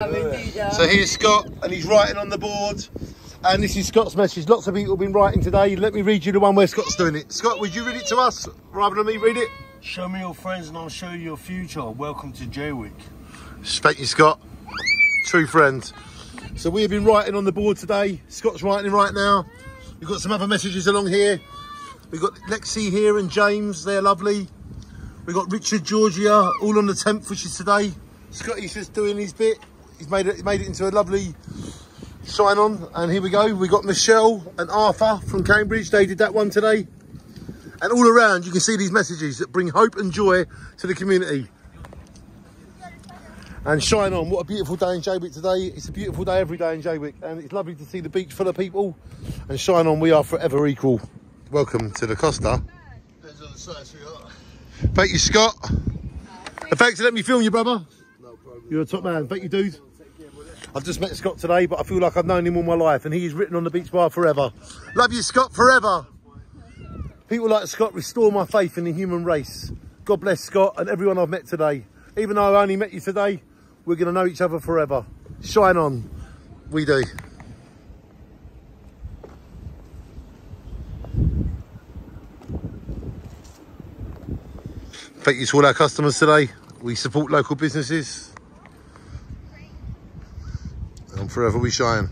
So here's Scott, and he's writing on the board. And this is Scott's message. Lots of people have been writing today. Let me read you the one where Scott's doing it. Scott, would you read it to us rather than me read it? Show me your friends and I'll show you your future. Welcome to Jaywick. Thank you, Scott. True friend. So we have been writing on the board today. Scott's writing right now. We've got some other messages along here. We've got Lexi here and James. They're lovely. We've got Richard, Georgia, all on the 10th, which is today. Scotty's just doing his bit. He's made it, he made it into a lovely sign on. And here we go. We've got Michelle and Arthur from Cambridge. They did that one today. And all around, you can see these messages that bring hope and joy to the community. And shine on. What a beautiful day in Jaywick today. It's a beautiful day every day in Jaywick. And it's lovely to see the beach full of people. And shine on, we are forever equal. Welcome to the Costa. Thank you, Scott. And thanks for letting me film you, brother. You're a top man. Thank you, dude. I've just met Scott today, but I feel like I've known him all my life, and he's written on the beach bar forever. Love you, Scott, forever. People like Scott restore my faith in the human race. God bless Scott and everyone I've met today. Even though I only met you today, we're going to know each other forever. Shine on. We do. Thank you to all our customers today. We support local businesses. Forever we shine.